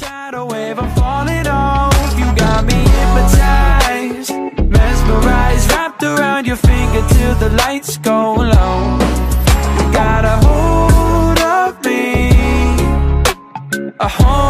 tidal wave, I'm falling off. You got me hypnotized Mesmerized, wrapped around your finger Till the lights go low. You got a hold of me A hold